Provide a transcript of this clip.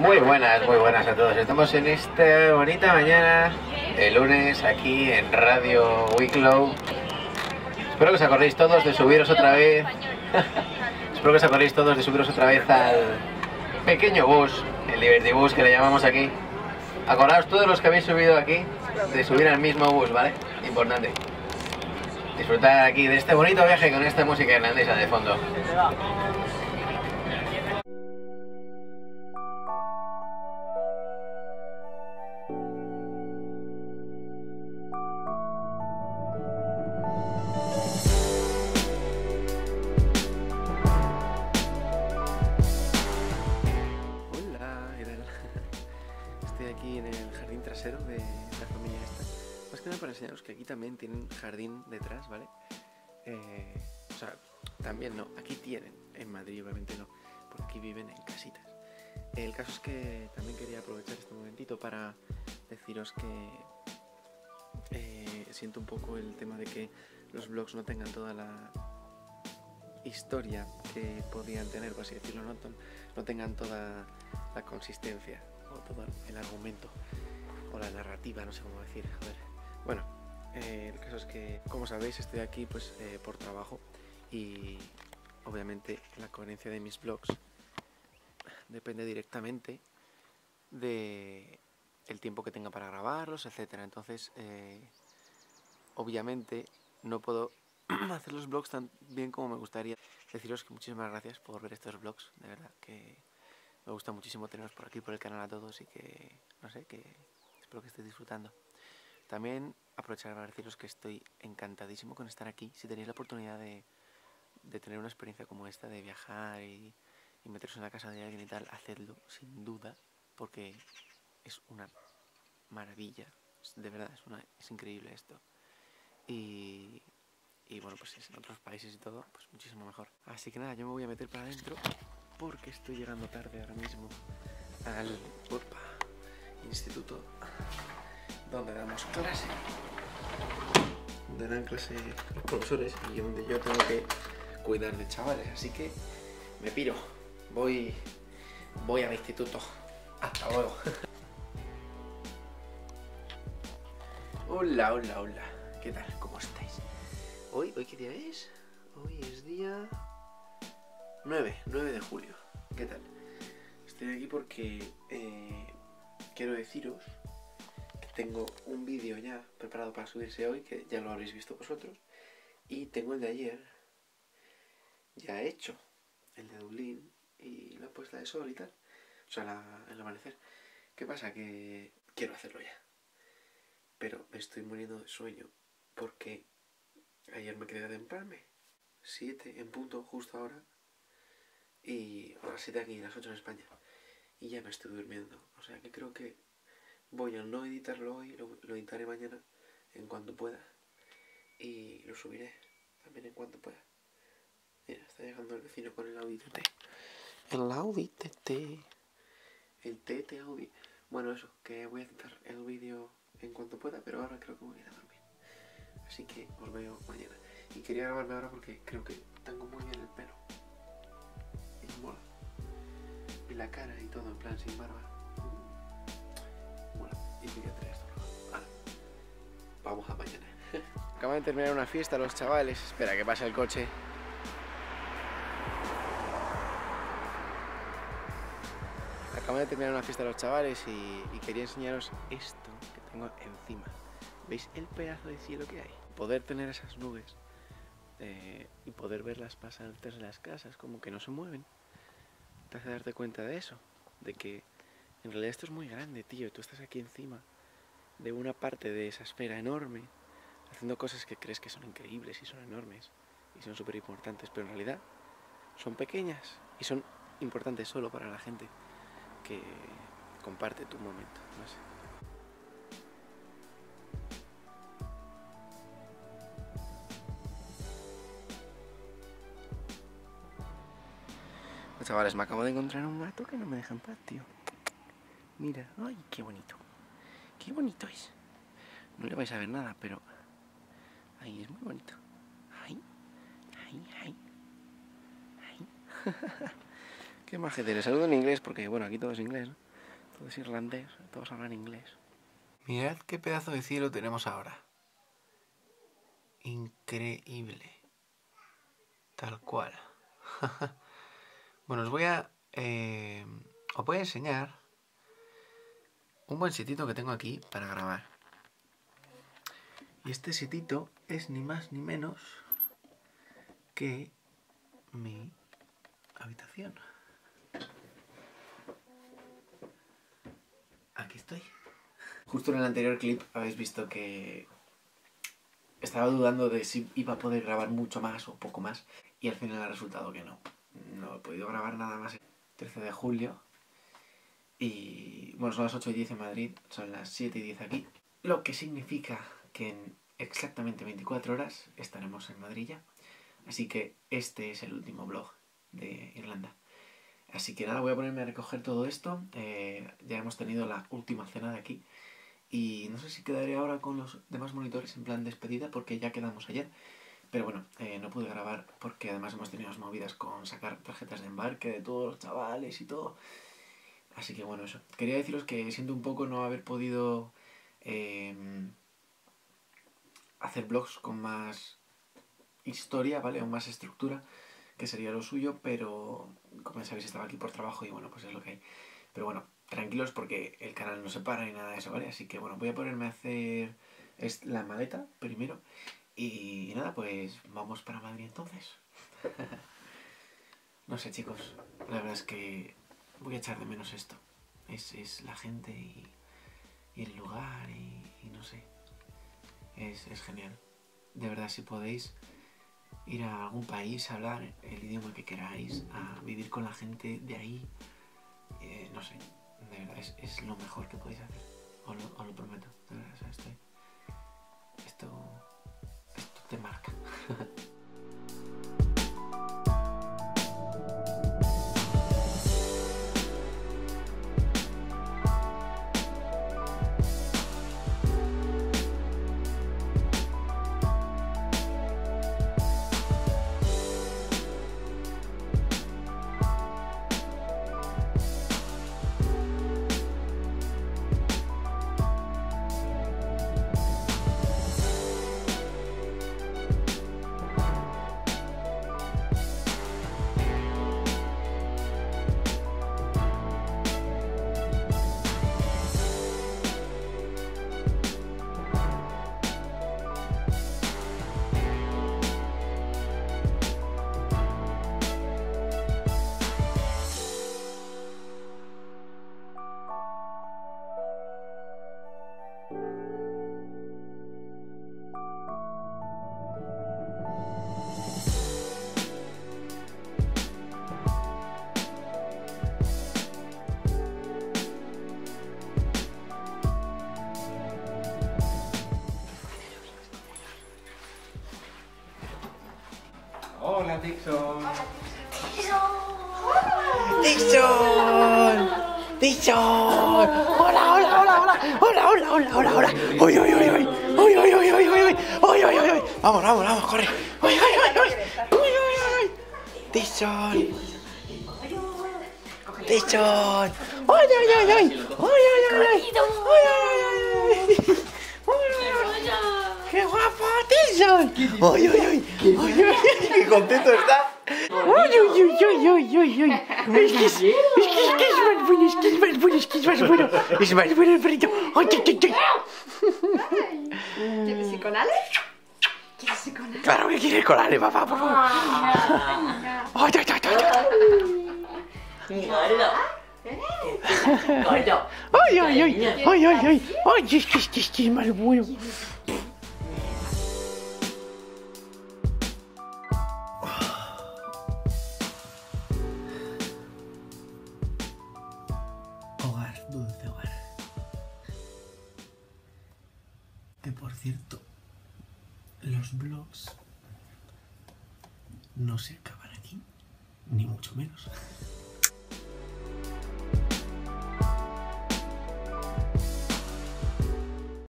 Muy buenas, muy buenas a todos. Estamos en esta bonita mañana de lunes aquí en Radio Wicklow. Espero que os acordéis todos de subiros otra vez. Espero que os acordéis todos de subiros otra vez al pequeño bus, el Liberty Bus que le llamamos aquí. Acordaos todos los que habéis subido aquí de subir al mismo bus, ¿vale? Importante. Disfrutar aquí de este bonito viaje con esta música irlandesa de fondo. Tienen jardín detrás, ¿vale? Eh, o sea, también no, aquí tienen, en Madrid obviamente no, porque aquí viven en casitas. El caso es que también quería aprovechar este momentito para deciros que eh, siento un poco el tema de que los blogs no tengan toda la historia que podían tener, por así decirlo, no, no tengan toda la consistencia o todo el argumento o la narrativa, no sé cómo decir. joder. Bueno, eh, el caso es que, como sabéis, estoy aquí pues eh, por trabajo y obviamente la coherencia de mis blogs depende directamente de el tiempo que tenga para grabarlos, etcétera. Entonces, eh, obviamente no puedo hacer los vlogs tan bien como me gustaría. Deciros que muchísimas gracias por ver estos vlogs, de verdad que me gusta muchísimo teneros por aquí, por el canal a todos y que, no sé, que espero que estéis disfrutando. También aprovechar para deciros que estoy encantadísimo con estar aquí. Si tenéis la oportunidad de, de tener una experiencia como esta, de viajar y, y meteros en la casa de alguien y tal, hacedlo, sin duda, porque es una maravilla. De verdad, es, una, es increíble esto. Y, bueno, pues en otros países y todo, pues muchísimo mejor. Así que nada, yo me voy a meter para adentro porque estoy llegando tarde ahora mismo al instituto donde damos clase. Donde dan clase los profesores y donde yo tengo que cuidar de chavales. Así que me piro. Voy, voy al instituto. Hasta luego. Hola, hola, hola. ¿Qué tal? ¿Cómo estáis? Hoy, ¿hoy qué día es? Hoy es día 9, 9 de julio. ¿Qué tal? Estoy aquí porque eh, quiero deciros tengo un vídeo ya preparado para subirse hoy, que ya lo habréis visto vosotros, y tengo el de ayer ya hecho, el de Dublín y la puesta de sol y tal, o sea, el amanecer. ¿Qué pasa? Que quiero hacerlo ya, pero me estoy muriendo de sueño porque ayer me quedé a temprarme, 7 en punto, justo ahora, y a las 7 aquí, las 8 en España. Y ya me estoy durmiendo. O sea que creo que voy a no editarlo hoy, lo, lo editaré mañana en cuanto pueda. Y lo subiré también en cuanto pueda. Mira, está llegando el vecino con el Audi TT. El Audi TT. El TT Audi. Bueno, eso, que voy a editar el vídeo en cuanto pueda, pero ahora creo que voy a ir a dormir. Así que os veo mañana. Y quería grabarme ahora porque creo que tengo muy bien el pelo. Y mola. Y la cara y todo, en plan sin barba. Y. Vamos a mañana. Acaban de terminar una fiesta los chavales. Espera que pase el coche. Acaban de terminar una fiesta los chavales y, quería enseñaros esto que tengo encima. ¿Veis el pedazo de cielo que hay? Poder tener esas nubes eh, y poder verlas pasar detrás de las casas, como que no se mueven, te hace darte cuenta de eso, de que en realidad esto es muy grande, tío. Tú estás aquí encima de una parte de esa esfera enorme, haciendo cosas que crees que son increíbles y son enormes y son súper importantes, pero en realidad son pequeñas y son importantes solo para la gente que comparte tu momento. No sé. Chavales, me acabo de encontrar un gato que no me deja en paz, tío. Mira, ay, qué bonito. Qué bonito es. No le vais a ver nada, pero... Ay, es muy bonito. Ay, ay, ay. Ay. qué majete. Le saludo en inglés porque, bueno, aquí todo es inglés, ¿no? todo es irlandés, todos hablan inglés. Mirad qué pedazo de cielo tenemos ahora. Increíble. Tal cual. bueno, os voy a... Eh, os voy a enseñar un buen sitito que tengo aquí para grabar. Y este sitito es ni más ni menos que mi habitación. Aquí estoy. Justo en el anterior clip habéis visto que estaba dudando de si iba a poder grabar mucho más o poco más y al final ha resultado que no. No he podido grabar nada más el 13 de julio y bueno, son las 8 y 10 en Madrid, son las 7 y 10 aquí, lo que significa que en exactamente 24 horas estaremos en Madrid ya. Así que este es el último vlog de Irlanda. Así que nada, voy a ponerme a recoger todo esto. Eh, ya hemos tenido la última cena de aquí. Y no sé si quedaré ahora con los demás monitores en plan despedida porque ya quedamos ayer. Pero bueno, eh, no pude grabar porque además hemos tenido movidas con sacar tarjetas de embarque de todos los chavales y todo. Así que bueno, eso. Quería deciros que siento un poco no haber podido eh, hacer vlogs con más historia, ¿vale? O más estructura, que sería lo suyo, pero como sabéis estaba aquí por trabajo y bueno, pues es lo que hay. Pero bueno, tranquilos porque el canal no se para ni nada de eso, ¿vale? Así que bueno, voy a ponerme a hacer la maleta primero y nada, pues vamos para Madrid entonces. no sé chicos, la verdad es que voy a echar de menos esto. Es, es la gente y, el lugar y, no sé. Es, es genial. De verdad, si podéis ir a algún país a hablar el idioma que queráis, a vivir con la gente de ahí, eh, no sé, de verdad, es, es, lo mejor que podéis hacer. Dixon. Dixon. Dixon. Hola, hola, hola, hola. Hola, hola, hola, hola, hola. Uy, uy, uy, uy. Uy, uy, uy, uy, uy. Uy, uy, uy, uy. Vamos, vamos, vamos, corre. Uy, uy, uy, uy. Uy, uy, uy. Dixon. Dixon. Uy, uy, uy, uy. Uy, uy, uy, uy. Uy, uy, uy, uy. ¡Qué guapo, Dixon! ¡Uy, uy, uy! ¡Uy, uy, uy! ¡Qué contento está! ¡Uy, uy, uy, uy, uy, uy, uy! Es que es, es que es que es más bueno, es que es más bueno, es que es más bueno. Es más bueno el perrito. ¡Ay, ay, ay, ay! ¿Quieres ir con Ale? ¿Quieres ir con Ale? Claro que quiere ir con Ale, papá, por favor. ¡Ay, ay, ay, ay! Gordo. ¡Ay, ay, ay! ¡Ay, ay, ay! ¡Ay, es que es que es más bueno! Cierto, los blogs no se acaban aquí, ni mucho menos.